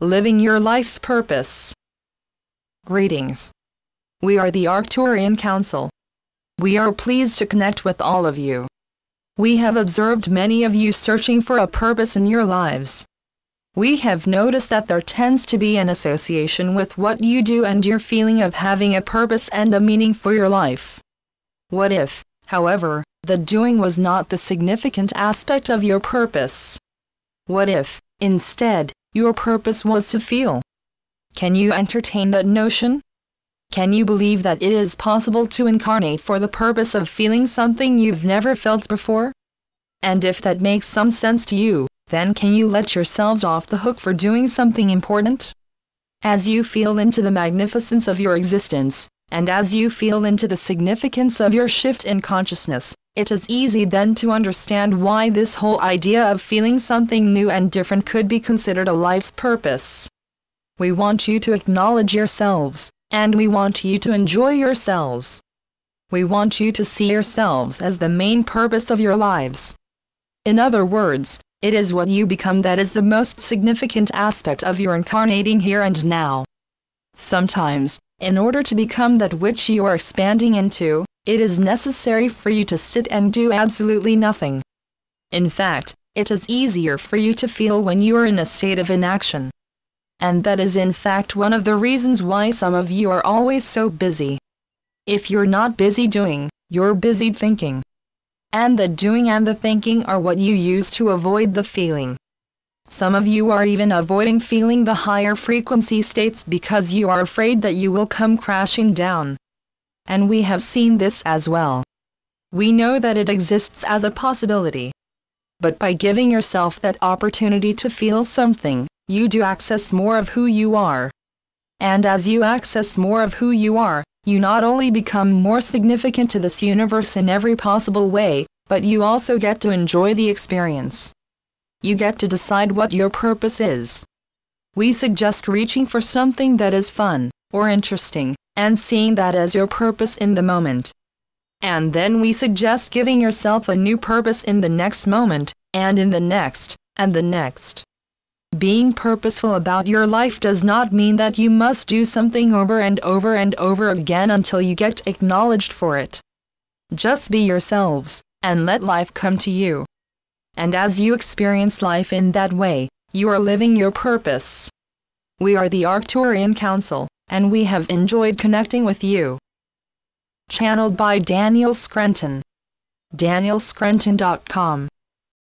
living your life's purpose. Greetings. We are the Arcturian Council. We are pleased to connect with all of you. We have observed many of you searching for a purpose in your lives. We have noticed that there tends to be an association with what you do and your feeling of having a purpose and a meaning for your life. What if, however, the doing was not the significant aspect of your purpose? What if, instead, your purpose was to feel? Can you entertain that notion? Can you believe that it is possible to incarnate for the purpose of feeling something you've never felt before? And if that makes some sense to you, then can you let yourselves off the hook for doing something important? As you feel into the magnificence of your existence, and as you feel into the significance of your shift in consciousness, it is easy then to understand why this whole idea of feeling something new and different could be considered a life's purpose. We want you to acknowledge yourselves, and we want you to enjoy yourselves. We want you to see yourselves as the main purpose of your lives. In other words, it is what you become that is the most significant aspect of your incarnating here and now. Sometimes, in order to become that which you are expanding into, it is necessary for you to sit and do absolutely nothing. In fact, it is easier for you to feel when you are in a state of inaction. And that is in fact one of the reasons why some of you are always so busy. If you're not busy doing, you're busy thinking. And the doing and the thinking are what you use to avoid the feeling. Some of you are even avoiding feeling the higher frequency states because you are afraid that you will come crashing down. And we have seen this as well. We know that it exists as a possibility. But by giving yourself that opportunity to feel something, you do access more of who you are. And as you access more of who you are, you not only become more significant to this universe in every possible way, but you also get to enjoy the experience you get to decide what your purpose is. We suggest reaching for something that is fun, or interesting, and seeing that as your purpose in the moment. And then we suggest giving yourself a new purpose in the next moment, and in the next, and the next. Being purposeful about your life does not mean that you must do something over and over and over again until you get acknowledged for it. Just be yourselves, and let life come to you and as you experience life in that way, you are living your purpose. We are the Arcturian Council, and we have enjoyed connecting with you. Channeled by Daniel Scranton. DanielScranton.com